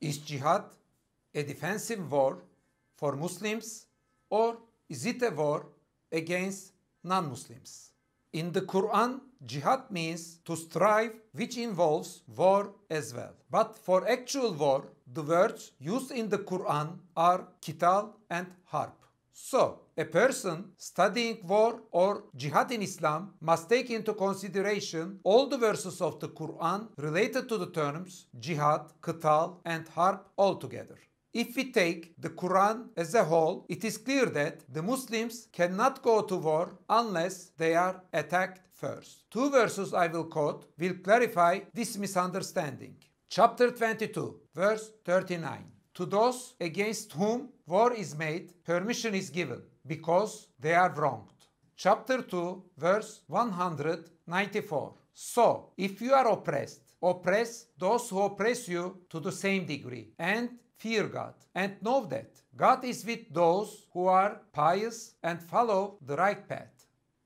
Is jihad a defensive war for Muslims or is it a war against non Muslims? In the Quran, jihad means to strive, which involves war as well. But for actual war, the words used in the Quran are kital and harb. So, a person studying war or jihad in Islam must take into consideration all the verses of the Quran related to the terms jihad, qital, and harb altogether. If we take the Quran as a whole, it is clear that the Muslims cannot go to war unless they are attacked first. Two verses I will quote will clarify this misunderstanding. Chapter 22, verse 39. To those against whom war is made, permission is given because they are wronged. Chapter 2, verse 194. So, if you are oppressed, oppress those who oppress you to the same degree, and fear God, and know that God is with those who are pious and follow the right path.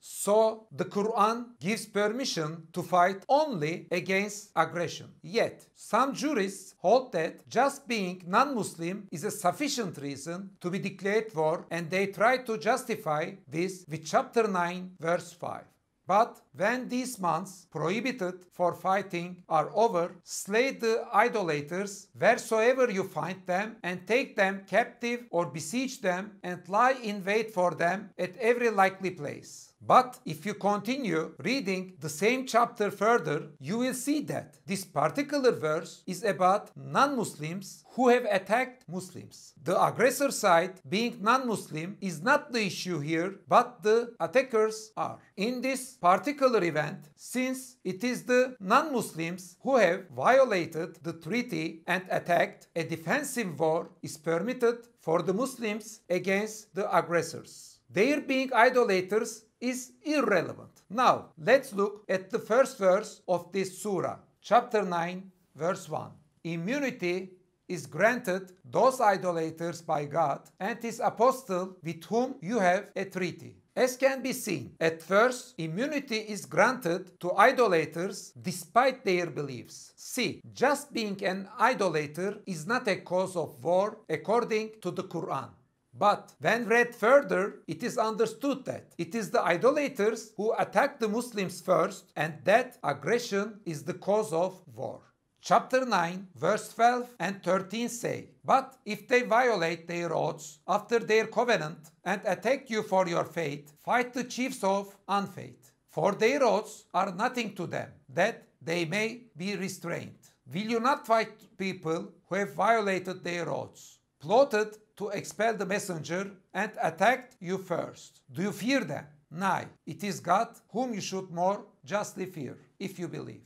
So the Quran gives permission to fight only against aggression. Yet, some jurists hold that just being non Muslim is a sufficient reason to be declared war, and they try to justify this with chapter 9, verse 5. But when these months prohibited for fighting are over, slay the idolaters wheresoever you find them, and take them captive or besiege them, and lie in wait for them at every likely place. But if you continue reading the same chapter further, you will see that this particular verse is about non Muslims who have attacked Muslims. The aggressor side, being non Muslim, is not the issue here, but the attackers are. In this particular event, since it is the non Muslims who have violated the treaty and attacked, a defensive war is permitted for the Muslims against the aggressors. Their being idolaters is irrelevant. Now, let's look at the first verse of this surah, chapter 9, verse 1. Immunity is granted those idolaters by God and his apostle with whom you have a treaty. As can be seen, at first, immunity is granted to idolaters despite their beliefs. See, just being an idolater is not a cause of war according to the Quran. But when read further, it is understood that it is the idolaters who attack the Muslims first, and that aggression is the cause of war. Chapter 9, verse 12 and 13 say, But if they violate their oaths after their covenant and attack you for your faith, fight the chiefs of unfaith. For their oaths are nothing to them, that they may be restrained. Will you not fight people who have violated their oaths, plotted to expel the messenger and attacked you first. Do you fear them? Nay, it is God whom you should more justly fear, if you believe.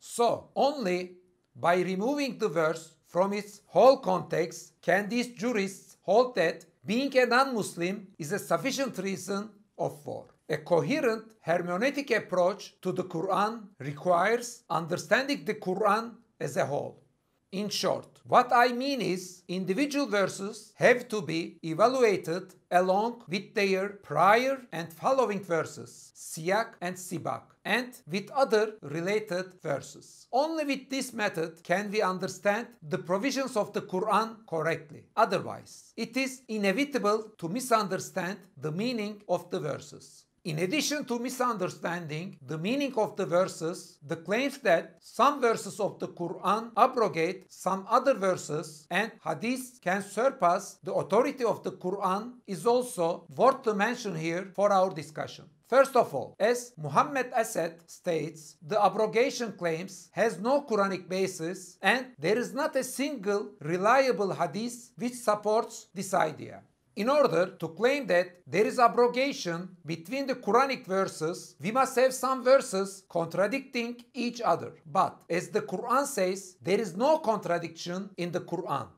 So, only by removing the verse from its whole context can these jurists hold that being a non Muslim is a sufficient reason of war. A coherent hermeneutic approach to the Quran requires understanding the Quran as a whole. In short, what I mean is individual verses have to be evaluated along with their prior and following verses, siyak and sibak, and with other related verses. Only with this method can we understand the provisions of the Quran correctly. Otherwise, it is inevitable to misunderstand the meaning of the verses. In addition to misunderstanding the meaning of the verses, the claims that some verses of the Quran abrogate some other verses and hadith can surpass the authority of the Quran is also worth to mention here for our discussion. First of all, as Muhammad Asad states, the abrogation claims has no Quranic basis and there is not a single reliable hadith which supports this idea. In order to claim that there is abrogation between the Quranic verses, we must have some verses contradicting each other. But as the Quran says, there is no contradiction in the Quran.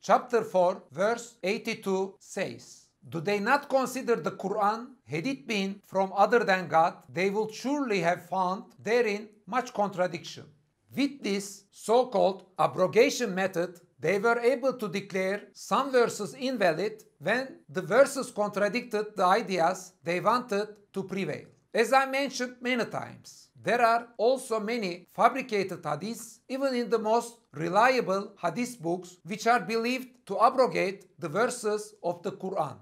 Chapter 4, verse 82 says, Do they not consider the Quran, had it been from other than God, they would surely have found therein much contradiction. With this so called abrogation method, they were able to declare some verses invalid when the verses contradicted the ideas they wanted to prevail. As I mentioned many times, there are also many fabricated hadiths even in the most reliable hadith books which are believed to abrogate the verses of the Quran.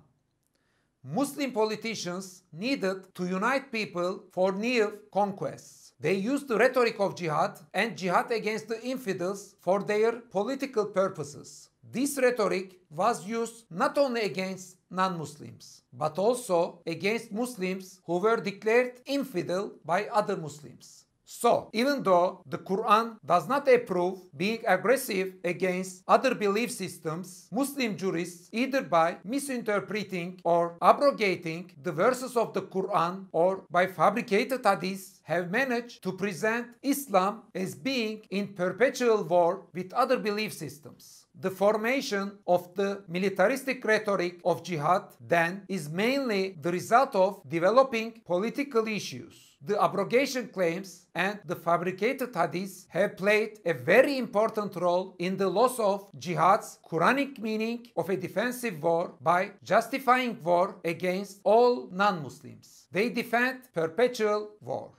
Muslim politicians needed to unite people for new conquests. They used the rhetoric of jihad and jihad against the infidels for their political purposes. This rhetoric was used not only against non Muslims, but also against Muslims who were declared infidel by other Muslims. So, even though the Quran does not approve being aggressive against other belief systems, Muslim jurists, either by misinterpreting or abrogating the verses of the Quran or by fabricated hadiths, have managed to present Islam as being in perpetual war with other belief systems. The formation of the militaristic rhetoric of jihad then is mainly the result of developing political issues the abrogation claims and the fabricated hadiths have played a very important role in the loss of jihad's Quranic meaning of a defensive war by justifying war against all non Muslims. They defend perpetual war.